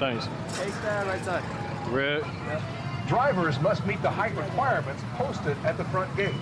Thanks. Take that right side. Red. Drivers must meet the height requirements posted at the front gate.